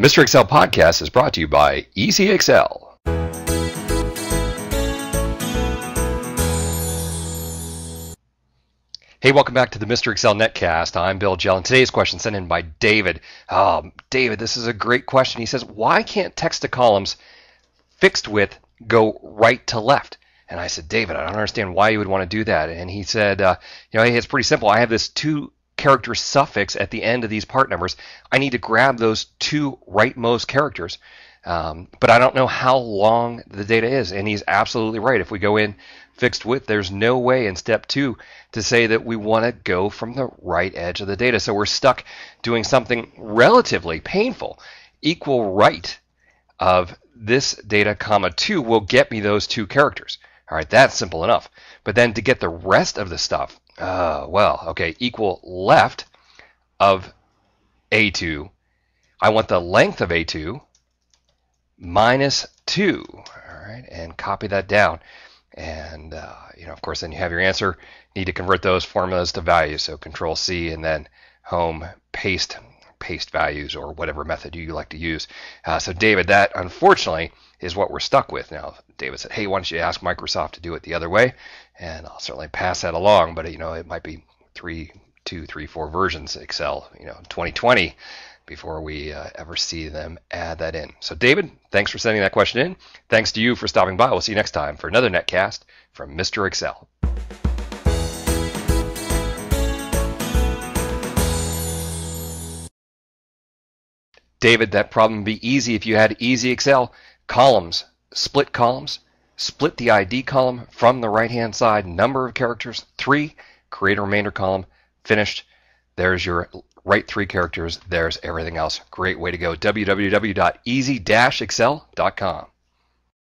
The Mr. Excel podcast is brought to you by Easy-XL. Hey, welcome back to the Mr. Excel Netcast. I'm Bill and today's question sent in by David. Um, David, this is a great question. He says, Why can't text to columns fixed width go right to left? And I said, David, I don't understand why you would want to do that. And he said, uh, You know, hey, it's pretty simple. I have this two character suffix at the end of these part numbers. I need to grab those two rightmost characters. Um, but I don't know how long the data is. And he's absolutely right. If we go in fixed width, there's no way in step two to say that we want to go from the right edge of the data. So we're stuck doing something relatively painful. Equal right of this data comma 2 will get me those two characters. All right, that's simple enough. But then to get the rest of the stuff, uh, well, okay, equal left of A2. I want the length of A2 minus 2. All right, and copy that down. And, uh, you know, of course, then you have your answer. You need to convert those formulas to values. So control C and then home paste paste values or whatever method you like to use. Uh, so David, that unfortunately is what we're stuck with. Now, David said, hey, why don't you ask Microsoft to do it the other way? And I'll certainly pass that along, but you know, it might be three, two, three, four versions Excel, you know, 2020 before we uh, ever see them add that in. So David, thanks for sending that question in. Thanks to you for stopping by. We'll see you next time for another netcast from Mr. Excel. David, that problem would be easy if you had Easy-XL. Columns, split columns, split the ID column from the right hand side, number of characters, three, create a remainder column, finished. There's your right three characters, there's everything else. Great way to go. www.easy-xl.com.